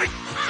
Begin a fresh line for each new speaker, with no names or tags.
はい。